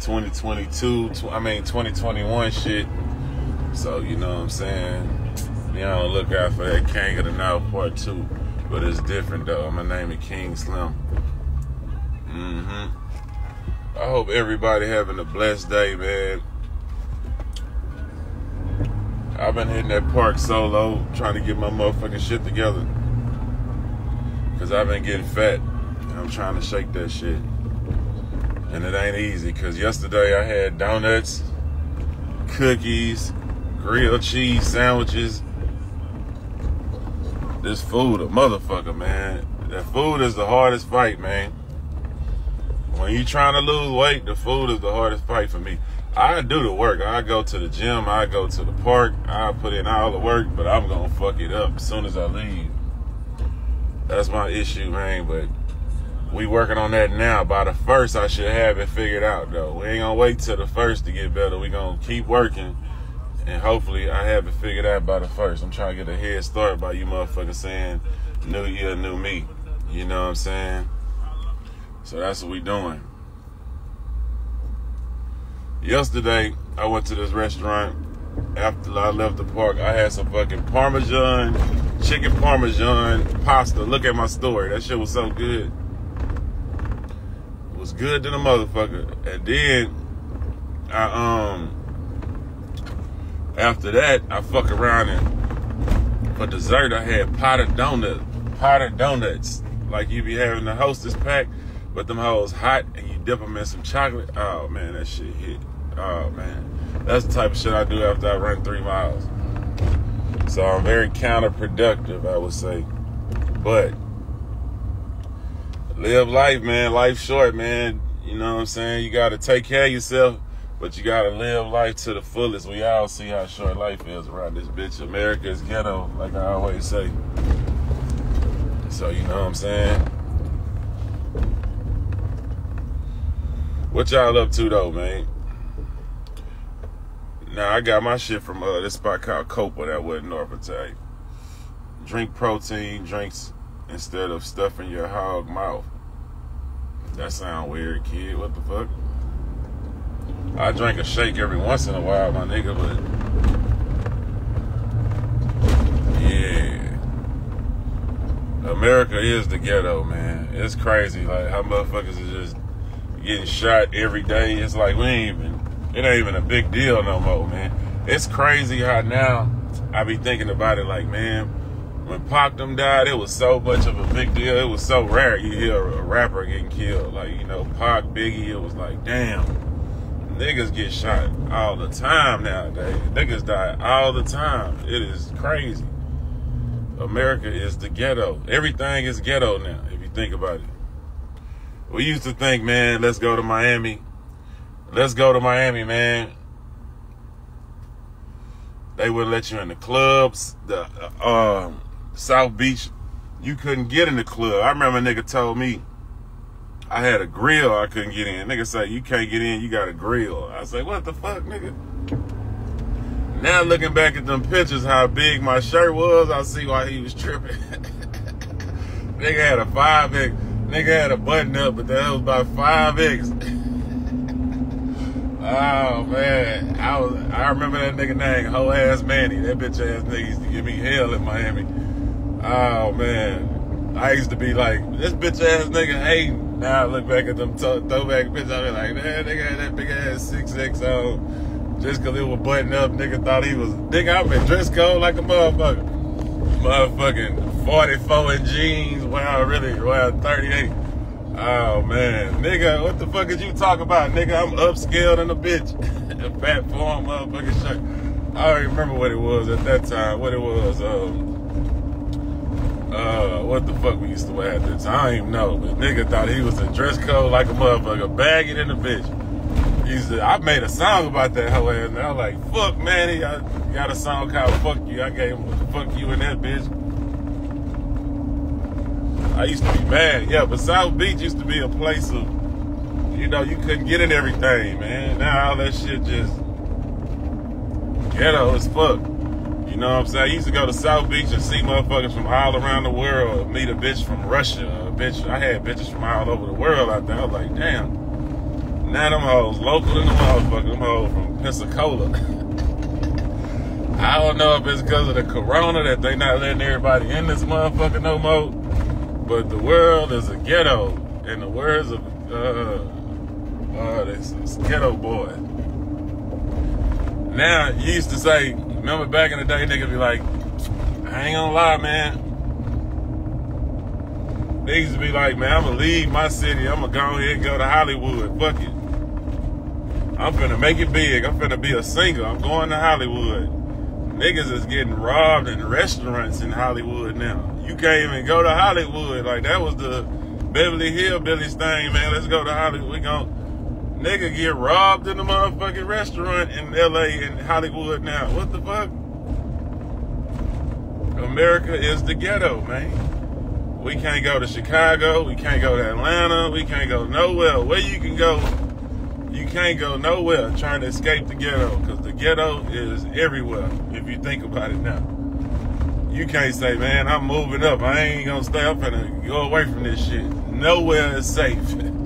2022, tw- I mean 2021 shit. So you know what I'm saying. Be on the lookout for that King of the North Part Two, but it's different though. I'm name is King Slim. Mm-hmm. I hope everybody having a blessed day, man. I've been hitting that park solo, trying to get my motherfucking shit together. Cause I've been getting fat. And I'm trying to shake that shit. And it ain't easy, cause yesterday I had donuts, cookies, grilled cheese sandwiches. This food a motherfucker, man. That food is the hardest fight, man. When you trying to lose weight, the food is the hardest fight for me. I do the work. I go to the gym. I go to the park. I put in all the work, but I'm gonna fuck it up as soon as I leave. That's my issue, man. But we working on that now. By the first, I should have it figured out, though. We ain't gonna wait till the first to get better. We gonna keep working, and hopefully, I have it figured out by the first. I'm trying to get a head start by you motherfuckers saying, "New year, new me." You know what I'm saying? So that's what we doing. Yesterday, I went to this restaurant. After I left the park, I had some fucking Parmesan, chicken Parmesan pasta. Look at my story. That shit was so good. Good than a motherfucker. And then, I, um, after that, I fuck around and for dessert, I had potted donuts. potted donuts. Like you be having the hostess pack, but them hoes hot and you dip them in some chocolate. Oh man, that shit hit. Oh man, that's the type of shit I do after I run three miles. So I'm very counterproductive, I would say. But live life, man. Life short, man. You know what I'm saying? You gotta take care of yourself, but you gotta live life to the fullest. We all see how short life is around this bitch. America is ghetto, like I always say. So you know what I'm saying? What y'all up to though, man? Now I got my shit from uh, this spot called Copa that was in North Italian. Drink protein drinks instead of stuffing your hog mouth. That sound weird, kid. What the fuck? I drink a shake every once in a while, my nigga, but yeah. America is the ghetto, man. It's crazy, like how motherfuckers are just getting shot every day. It's like we ain't even it ain't even a big deal no more, man. It's crazy how now I be thinking about it like, man, when Pac them died, it was so much of a big deal. It was so rare you hear a rapper getting killed. Like, you know, Pac, Biggie, it was like, damn, niggas get shot all the time nowadays. Niggas die all the time. It is crazy. America is the ghetto. Everything is ghetto now, if you think about it. We used to think, man, let's go to Miami. Let's go to Miami, man. They would let you in the clubs, the uh, um, South Beach. You couldn't get in the club. I remember a nigga told me I had a grill I couldn't get in. Nigga say you can't get in, you got a grill. I say, what the fuck, nigga? Now looking back at them pictures, how big my shirt was, I see why he was tripping. nigga had a five X. Nigga had a button up, but that was about five X. oh man, I was. I remember that nigga name, whole ass Manny. That bitch ass nigga used to give me hell in Miami. Oh man, I used to be like this bitch ass nigga hating. Now I look back at them th- throwback pictures, I be like, man, nigga had that big ass six X on. Just cause it was buttoned up, nigga thought he was nigga. I'm in dress code like a motherfucker. Motherfucking 44 in jeans Wow, really Wow, 38. Oh man, nigga, what the fuck is you talking about, nigga? I'm upscaled in a bitch. a fat form motherfucking shirt. I don't remember what it was at that time. What it was, um, uh, what the fuck we used to wear at the time? I don't even know. But nigga thought he was a dress code like a motherfucker, bagging in the bitch. He's, I made a song about that whole ass, and I was like, fuck, man, he got, got a song called Fuck You. I gave him Fuck You in that bitch. I used to be mad, yeah, but South Beach used to be a place of, you know, you couldn't get in everything, man. Now all that shit just ghetto as fuck. You know what I'm saying? I used to go to South Beach and see motherfuckers from all around the world, meet a bitch from Russia, a bitch. I had bitches from all over the world out there. I was like, damn, Now them hoes local than the motherfucker. Them hoes from Pensacola. I don't know if it's because of the corona that they not letting everybody in this motherfucker no more. But the world is a ghetto. In the words of uh uh this, this Geto Boy. Now you used to say, remember back in the day, niggas be like, I ain't gonna lie, man. To be like, man, I'm gonna leave my city. I'm gonna go ahead and go to Hollywood. Fuck it. I'm finna make it big. I'm finna be a singer. I'm going to Hollywood. Niggas is getting robbed in restaurants in Hollywood now. You can't even go to Hollywood. Like that was the Beverly Hillbillies thing, man. Let's go to Hollywood. We gon' nigga get robbed in the motherfucking restaurant in LA and Hollywood now. What the fuck? America is the ghetto, man. We can't go to Chicago. We can't go to Atlanta. We can't go nowhere. Where you can go, you can't go nowhere trying to escape the ghetto because the ghetto is everywhere if you think about it now. You can't say, man, I'm moving up. I ain't gonna stay up and go away from this shit. Nowhere is safe.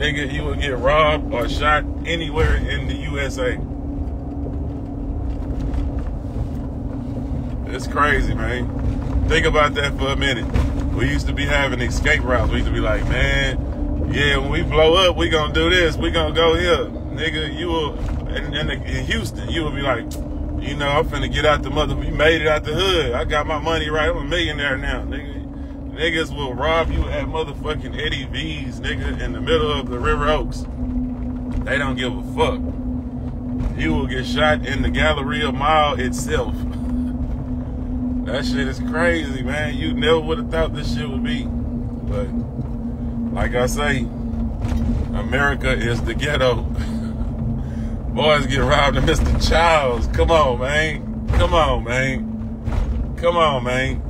Nigga, you will get robbed or shot anywhere in the USA. It's crazy, man. Think about that for a minute. We used to be having escape routes. We used to be like, man, yeah, when we blow up, we gonna do this. We gonna go here, nigga. You will, in, in Houston, you will be like, you know, I'm finna get out the mother. We made it out the hood. I got my money right. I'm a millionaire now, nigga. Niggas will rob you at motherfucking Eddie V's, nigga, in the middle of the River Oaks. They don't give a fuck. You will get shot in the Galleria Mall itself. That shit is crazy, man. You never would have thought this shit would be. But like I say, America is the ghetto. Boys get robbed in Mr. Charles. Come on, man. Come on, man. Come on, man.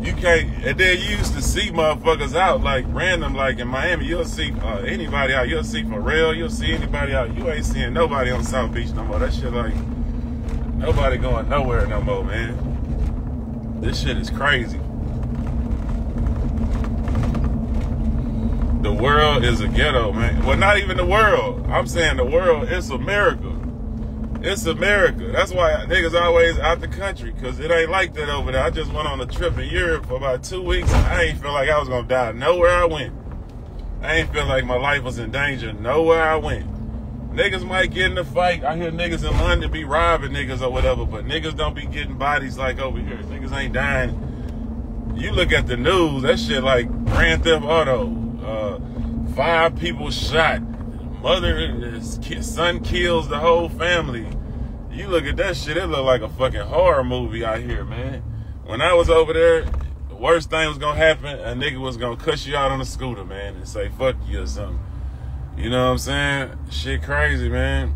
You can't, and then you used to see motherfuckers out like random, like in Miami. You'll see uh, anybody out. You'll see Pharrell. You'll see anybody out. You ain't seeing nobody on South Beach no more. That shit like nobody going nowhere no more, man. This shit is crazy. The world is a ghetto, man. Well, not even the world. I'm saying the world, it's America. It's America. That's why niggas always out the country, because it ain't like that over there. I just went on a trip in Europe for about two weeks. I ain't feel like I was to die nowhere I went. I ain't feel like my life was in danger nowhere I went. Niggas might get in a fight. I hear niggas in London be robbing niggas or whatever, but niggas don't be getting bodies like over here. Niggas ain't dying. You look at the news, that shit like Grand Theft Auto. Uh, five people shot. Mother, son kills the whole family. You look at that shit, it look like a fucking horror movie out here, man. When I was over there, the worst thing was gonna happen, a nigga was gonna cuss you out on a scooter, man, and say fuck you or something. You know what I'm saying? Shit crazy, man.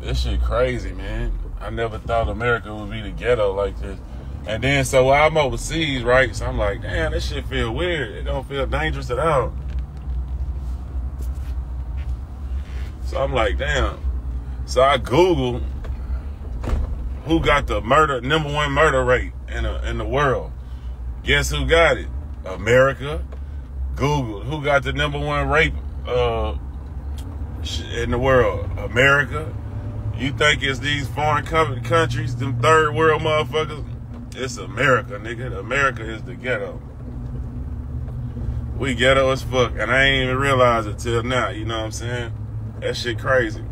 This shit crazy, man. I never thought America would be the ghetto like this. And then so I'm overseas, right? So I'm like, damn, this shit feel weird. It don't feel dangerous at all. So I'm like, damn. So I Google who got the murder number one murder rate in the in the world. Guess who got it? America. Google who got the number one rape uh, in the world. America. You think it's these foreign countries, them third world motherfuckers? It's America, nigga. America is the ghetto. We ghetto as fuck, and I ain't even realize it till now. You know what I'm saying? That shit crazy.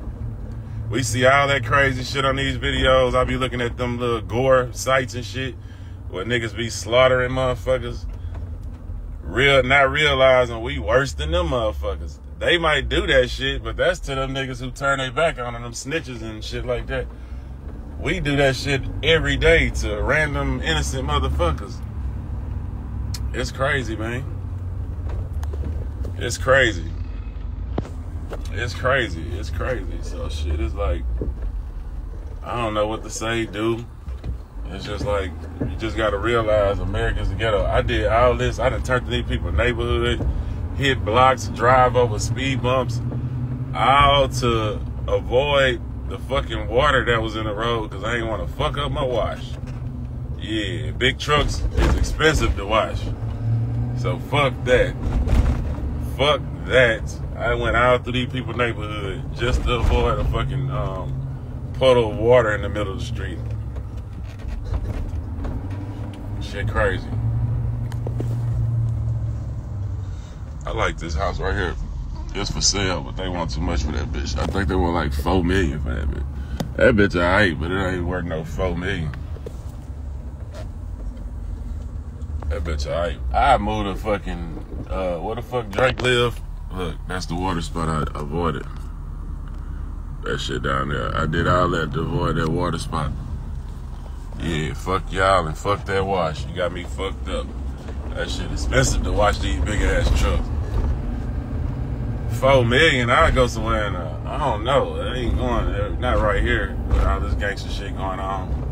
We see all that crazy shit on these videos. I be looking at them little gore sites and shit where niggas be slaughtering motherfuckers real not realizing we worse than them motherfuckers. They might do that shit, but that's to them niggas who turn their back on them snitches and shit like that. We do that shit every day to random innocent motherfuckers. It's crazy, man. It's crazy. It's crazy. It's crazy. So shit is like I don't know what to say, dude. It's just like you just gotta realize Americans the ghetto. I did all this. I done turned to these people neighborhood, hit blocks, drive over speed bumps, all to avoid the fucking water that was in the road because I ain't want to fuck up my wash. Yeah, big trucks is expensive to wash. So fuck that. Fuck that. I went out through these people's neighborhood just to avoid a fucking um, puddle of water in the middle of the street. Shit crazy. I like this house right here. It's for sale, but they want too much for that bitch. I think they want like four million for that bitch. That bitch alright, but it ain't worth no four million. That bitch alright. I moved a fucking uh where the fuck Drake live? Look, that's the water spot I avoided. That shit down there. I did all that to avoid that water spot. Yeah, fuck y'all and fuck that wash. You got me fucked up. That shit expensive to wash these big ass trucks. Four million, I'd go somewhere and uh, I don't know. It ain't going, not right here with all this gangster shit going on.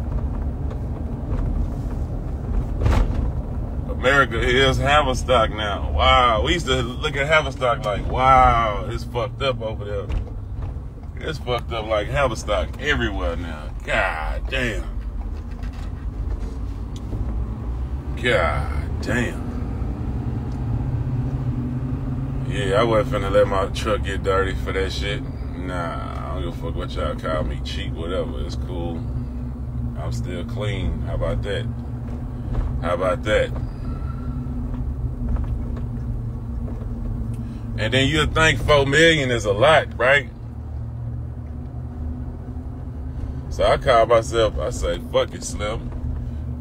America is Haverstock now. Wow. We used to look at Haverstock like, wow, it's fucked up over there. It's fucked up like Haverstock everywhere now. God damn. God damn. Yeah, I wasn't finna let my truck get dirty for that shit. Nah, I don't give a fuck what y'all call me cheap, whatever. It's cool. I'm still clean. How about that? How about that? And then you think four million is a lot, right? So I call myself, I say, fuck it, Slim.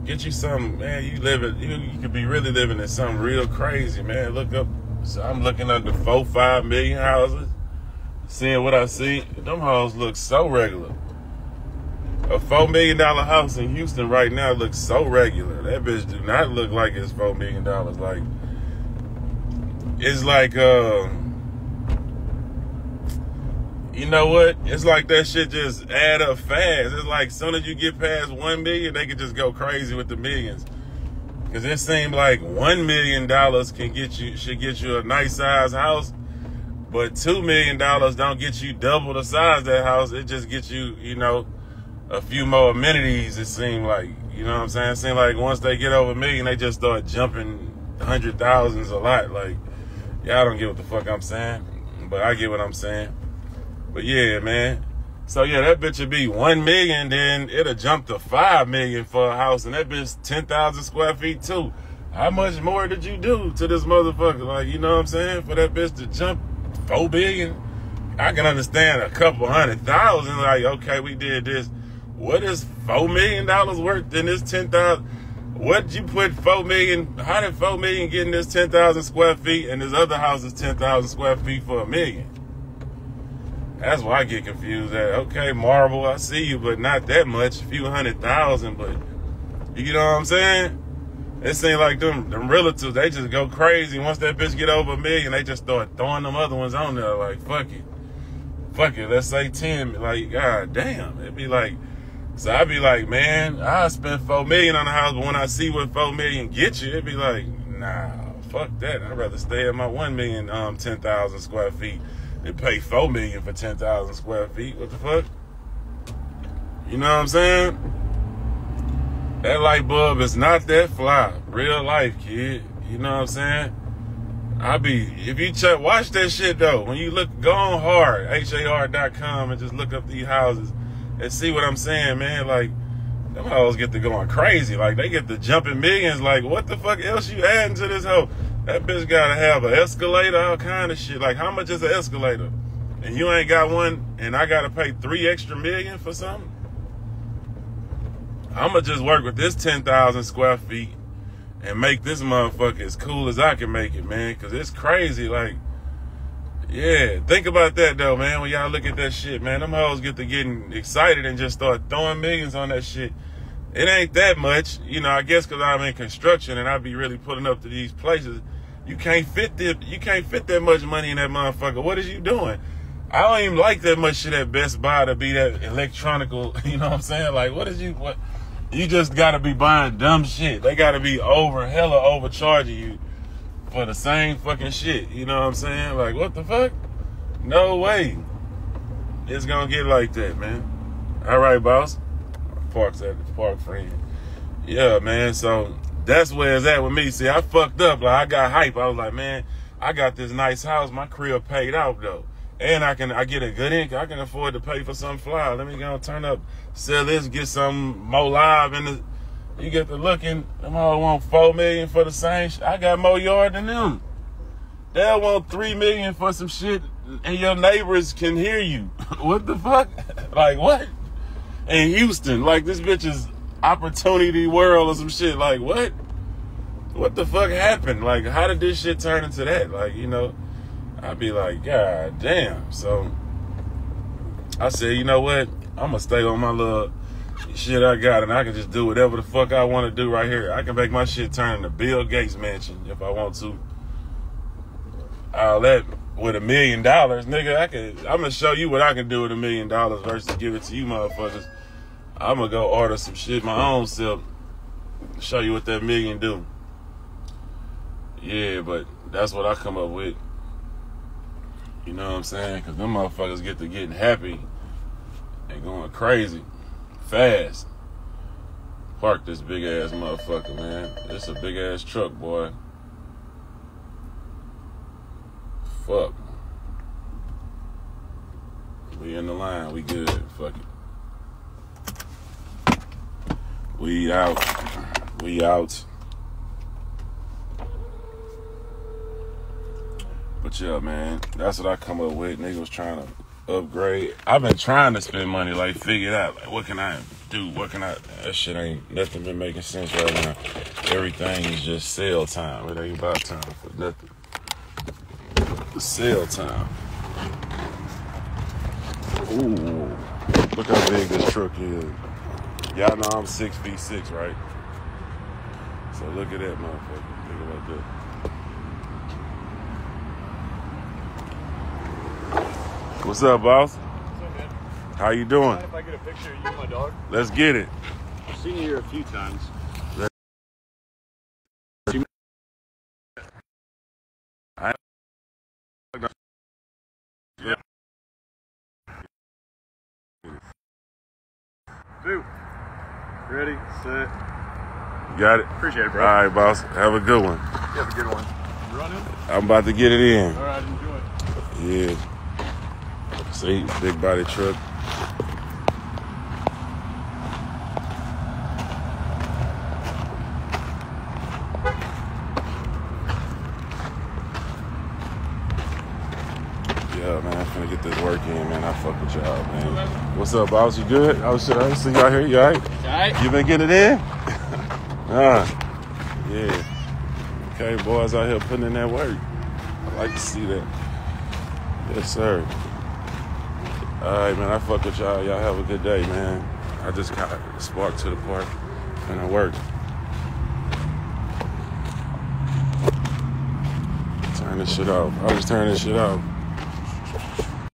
Get you something, man. You living, you, you could be really living in something real crazy, man. Look up. So I'm looking under four, five million houses, seeing what I see. Them houses look so regular. A four million dollar house in Houston right now looks so regular. That bitch do not look like it's four million dollars. Like it's like uh you know what? It's like that shit just add up fast. It's like as soon as you get past one million, they can just go crazy with the millions. Cause it seemed like one million dollars can get you should get you a nice size house, but two million dollars don't get you double the size of that house. It just gets you, you know, a few more amenities. It seemed like, you know what I'm saying? It seemed like once they get over a million, they just start jumping hundred thousands a lot. Like Y'all don't get what the fuck I'm saying, but I get what I'm saying. But yeah, man. So yeah, that bitch would be one million, then it'll jump to five million for a house, and that bitch ten thousand square feet too. How much more did you do to this motherfucker? Like, you know what I'm saying? For that bitch to jump four billion, I can understand a couple hundred thousand. Like, okay, we did this. What is four million dollars worth in this ten thousand? What you put four million? How did four million get in this ten thousand square feet, and this other house is ten thousand square feet for a million? That's why I get confused. At okay, marble, I see you, but not that much, a few hundred thousand. But you know what I'm saying? It seems like them them relatives, they just go crazy. Once that bitch get over a million, they just start throwing them other ones on there. Like fuck it, fuck it. Let's say ten. Like god damn, it'd be like so I'd be like, man, I spent four million on the house, but when I see what four million get you, it'd be like, nah, fuck that. I'd rather stay at my one million, um, ten thousand square feet than pay four million for ten thousand square feet. What the fuck? You know what I'm saying? That light bulb is not that fly. Real life, kid. You know what I'm saying? I be if you check watch that shit though. When you look go on hard, har.com and just look up these houses and see what I'm saying, man. Like, them hoes get to going crazy. Like, they get to jumping millions. Like, what the fuck else you adding to this hoe? That bitch gotta have an escalator, all kind of shit. Like, how much is an escalator? And you ain't got one, and I gotta pay three extra million for something? I'ma just work with this 10,000 square feet and make this motherfucker as cool as I can make it, man. Cause it's crazy. Like, yeah, think about that though, man. When y'all look at that shit, man, them hoes get to getting excited and just start throwing millions on that shit. It ain't that much, you know. I guess because I'm in construction and I be really putting up to these places. You can't fit the, you can't fit that much money in that motherfucker. What is you doing? I don't even like that much shit at Best Buy to be that electronical. You know what I'm saying? Like, what is you what? You just gotta be buying dumb shit. They gotta be over hella overcharging you for the same fucking shit. You know what I'm saying? Like, what the fuck? No way. It's gonna get like that, man. All right, boss. Park's at the park friend. Yeah, man. So that's where it's at with me. See, I fucked up. Like, I got hype. I was like, man, I got this nice house. My crib paid out though. And I can I get a good income. I can afford to pay for some fly. Let me go turn up, sell this, get some more live in the you get to looking, them all want four million for the same shit. I got more yard than them. They'll want three million for some shit and your neighbors can hear you. what the fuck? like what? In Houston, like this bitch is opportunity world or some shit. Like what? What the fuck happened? Like how did this shit turn into that? Like, you know, I'd be like, God damn. So I said, you know what? I'm gonna stay on my little shit I got and I can just do whatever the fuck I want to do right here. I can make my shit turn into Bill Gates mansion if I want to. All that with a million dollars, nigga, I can I'm gonna show you what I can do with a million dollars versus give it to you motherfuckers. I'm gonna go order some shit my own self. Show you what that million do. Yeah, but that's what I come up with. You know what I'm saying? Cause them motherfuckers get to getting happy and going crazy fast. Park this big ass motherfucker, man. It's a big ass truck, boy. Fuck. We in the line. We good. Fuck it. We out. We out. But yeah, man, that's what I come up with. Niggas trying to upgrade. I've been trying to spend money, like figure out like what can I do? What can I? That shit ain't nothing been making sense right now. Everything is just sale time. It ain't about time for nothing. Sale time. Ooh, look how big this truck is. Y'all know I'm six feet six, right? So look at that motherfucker. Think about that. What's up, boss? What's up, man? How you doing? If I get a picture of you and my dog? Let's get it. I've seen you here a few times. Yeah. Two. Ready, set. Got it. Appreciate it, bro. All right, boss. Have a good one. You have a good one. Running? I'm about to get it in. All right, enjoy. Yeah. See, big body truck. Yeah, man, I'm finna get this work in, man. I fuck with y'all, man. What's up, boss? You good? Oh shit, I see y'all here. You alright? Alright. You been getting it in? ah, yeah. Okay, boys out here putting in that work. I like to see that. Yes, sir. All right, man. I fuck with y'all. Y'all have a good day, man. I just got sparked to the park and I work. Turn this shit off. I was turning this shit off.